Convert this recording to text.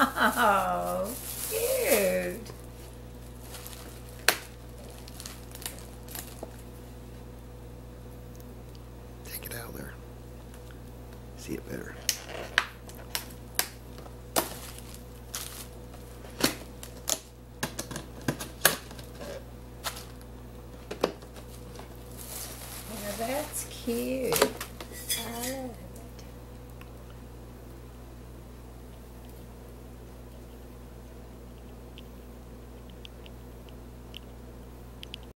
Oh, cute. Take it out there. See it better. Yeah, that's cute.